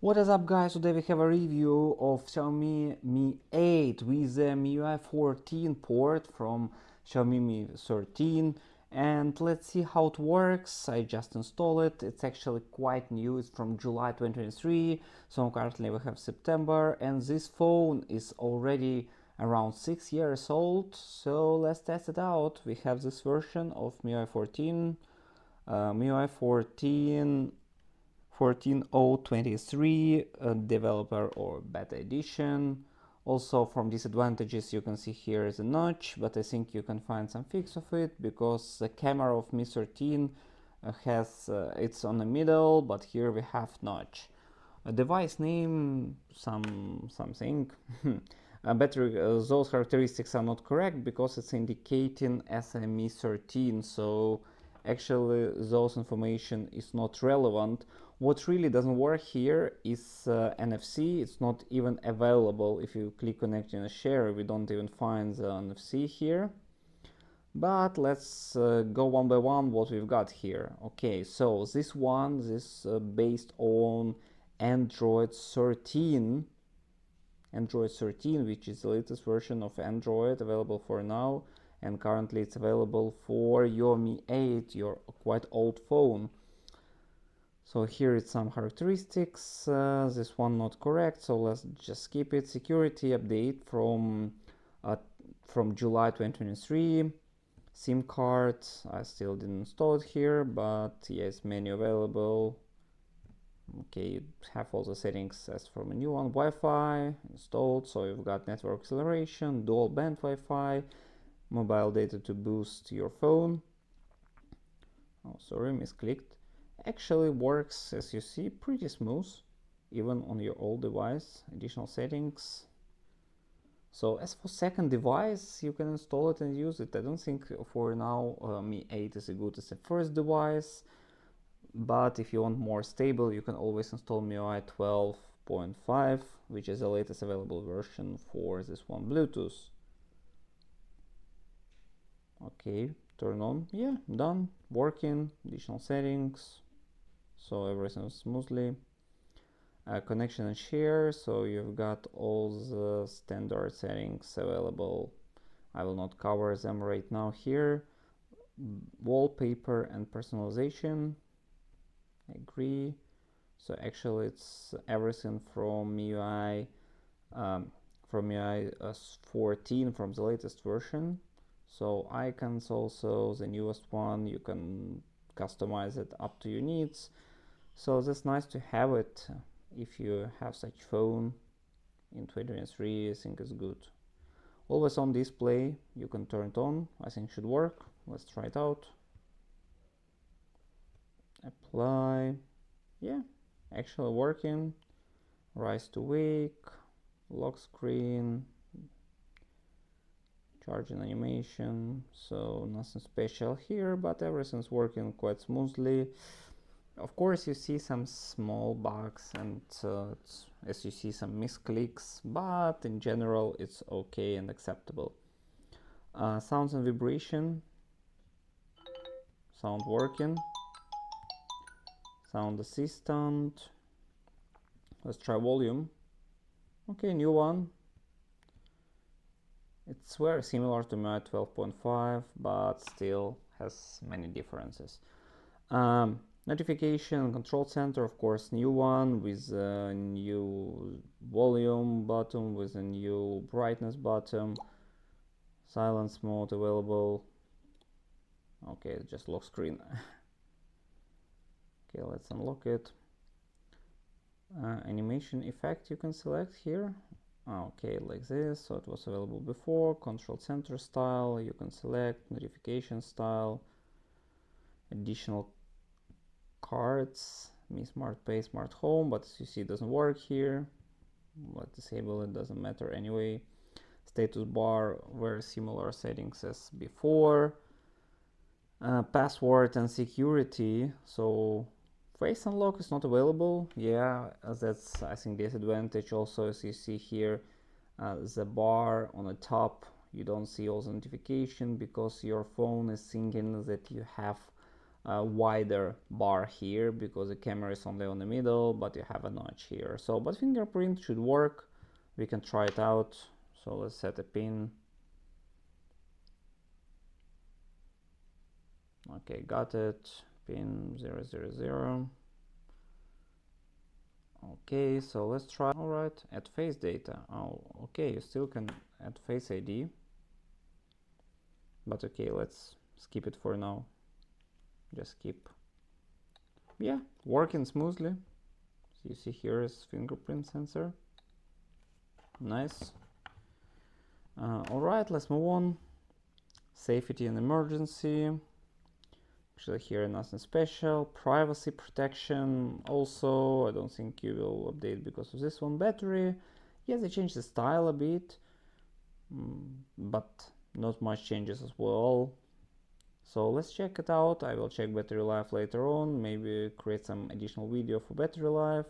What is up guys, today we have a review of Xiaomi Mi 8 with the MIUI 14 port from Xiaomi Mi 13 and let's see how it works. I just installed it, it's actually quite new, it's from July 2023, so currently we have September. And this phone is already around 6 years old, so let's test it out. We have this version of MIUI 14, uh, MIUI 14 14023 uh, developer or beta edition. Also from disadvantages you can see here is a notch but I think you can find some fix of it because the camera of Mi 13 uh, has uh, it's on the middle but here we have notch. A device name some something. Uh, battery uh, those characteristics are not correct because it's indicating as a Mi 13 so actually those information is not relevant what really doesn't work here is uh, NFC. It's not even available if you click connect and share. We don't even find the NFC here. But let's uh, go one by one what we've got here. Okay, so this one is uh, based on Android 13. Android 13, which is the latest version of Android available for now. And currently it's available for your Mi 8, your quite old phone. So here it's some characteristics, uh, this one not correct, so let's just skip it. Security update from uh, from July 2023. SIM card, I still didn't install it here, but yes, menu available. Okay, you have all the settings as from a new one. Wi-Fi installed, so you've got network acceleration, dual band Wi-Fi, mobile data to boost your phone. Oh, sorry, misclicked. Actually works as you see pretty smooth even on your old device additional settings. So as for second device you can install it and use it. I don't think for now uh, Mi 8 is as good as the first device but if you want more stable you can always install MIUI 12.5 which is the latest available version for this one Bluetooth okay turn on. Yeah done. Working additional settings. So everything smoothly. Uh, connection and share. So you've got all the standard settings available. I will not cover them right now here. Wallpaper and personalization. Agree. So actually it's everything from MIUI um, from uh, 14 from the latest version so icons also the newest one you can customize it up to your needs. So that's nice to have it if you have such phone in 2023 I think it's good. Always on display you can turn it on I think should work. Let's try it out. Apply. Yeah actually working. Rise to wake. Lock screen charging animation so nothing special here but everything's working quite smoothly of course you see some small bugs and uh, as you see some misclicks, but in general it's okay and acceptable. Uh, sounds and vibration, sound working, sound assistant, let's try volume. Okay, new one. It's very similar to my 12.5, but still has many differences. Um, notification control center of course new one with a new volume button with a new brightness button. Silence mode available. Okay just lock screen. Okay let's unlock it. Uh, animation effect you can select here okay like this so it was available before control center style you can select notification style additional cards me Smart Pay, Smart Home, but as you see it doesn't work here. Let's disable it, doesn't matter anyway. Status bar, very similar settings as before. Uh, password and security, so face unlock is not available. Yeah, that's I think disadvantage also as you see here, uh, the bar on the top, you don't see all the notification because your phone is thinking that you have a wider bar here because the camera is only on the middle but you have a notch here. So but fingerprint should work. We can try it out. So let's set a pin. Okay got it pin 000 okay so let's try. All right add face data. Oh okay you still can add face id but okay let's skip it for now. Just skip. Yeah working smoothly. So you see here is fingerprint sensor. Nice. Uh, all right let's move on. Safety and emergency actually here nothing special. Privacy protection also i don't think you will update because of this one. Battery yes they changed the style a bit mm, but not much changes as well. So let's check it out. I will check battery life later on. Maybe create some additional video for battery life.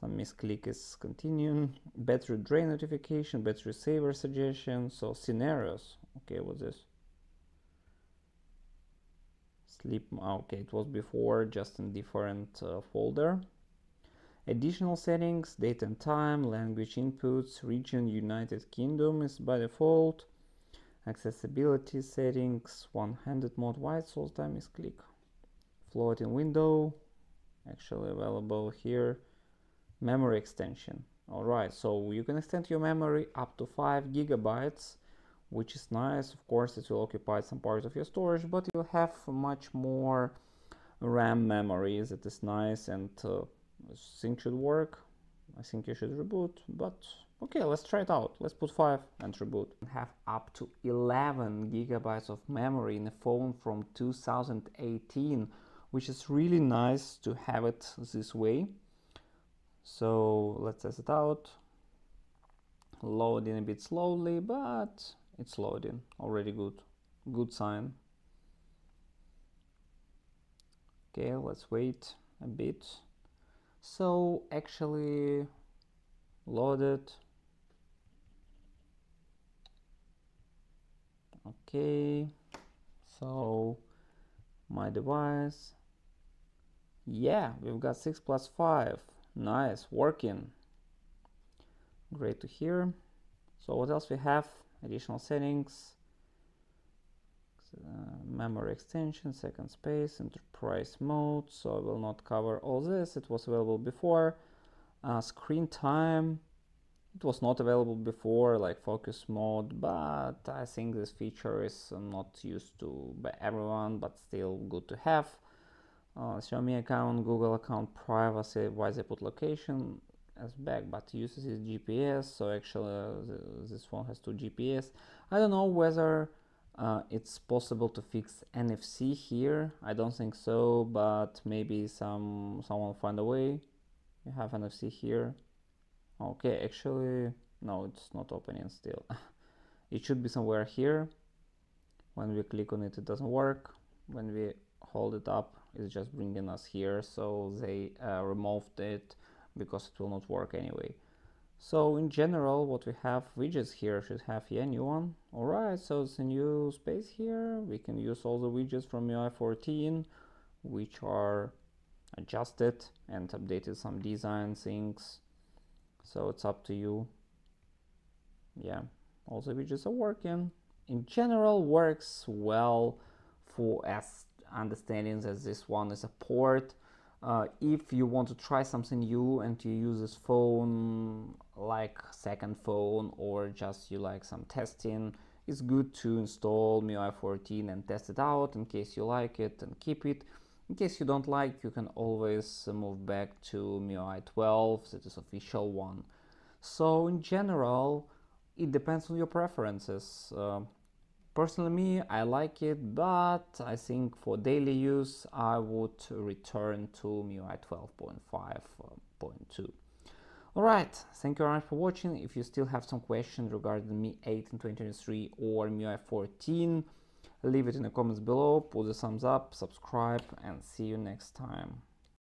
Some misclick is continuing. Battery drain notification battery saver suggestion. So scenarios. Okay what's this sleep ah, okay it was before just in different uh, folder. Additional settings date and time language inputs region united kingdom is by default. Accessibility settings one-handed mode white source time is click. Floating window actually available here. Memory extension all right so you can extend your memory up to 5 gigabytes which is nice. Of course, it will occupy some parts of your storage, but you'll have much more RAM memory that is nice and uh, think should work. I think you should reboot, but okay, let's try it out. Let's put 5 and reboot. Have up to 11 gigabytes of memory in a phone from 2018, which is really nice to have it this way. So let's test it out. Loading a bit slowly, but it's loading. Already good. Good sign. Okay let's wait a bit. So actually loaded. Okay so my device. Yeah we've got 6 plus 5 nice working. Great to hear. So what else we have additional settings uh, memory extension second space enterprise mode so I will not cover all this. It was available before. Uh, screen time it was not available before like focus mode but I think this feature is not used to by everyone but still good to have. Uh, Xiaomi account Google account privacy why they put location as back but uses his GPS so actually uh, this phone has two GPS I don't know whether uh, it's possible to fix NFC here. I don't think so but maybe some someone find a way. You have NFC here. Okay actually no it's not opening still. It should be somewhere here. When we click on it it doesn't work. When we hold it up it's just bringing us here so they uh, removed it because it will not work anyway. So in general, what we have widgets here should have yeah, new one. Alright, so it's a new space here. We can use all the widgets from UI 14, which are adjusted and updated some design things. So it's up to you. Yeah, all the widgets are working. In general, works well for as understanding that this one is a port uh, if you want to try something new and you use this phone like second phone or just you like some testing it's good to install MIUI 14 and test it out in case you like it and keep it. In case you don't like you can always move back to MIUI 12 that is official one. So in general it depends on your preferences. Uh, Personally, me, I like it, but I think for daily use, I would return to MIUI 12.5.2. Alright, thank you very much for watching. If you still have some questions regarding Mi 8 in 2023 or MIUI 14, leave it in the comments below, put the thumbs up, subscribe, and see you next time.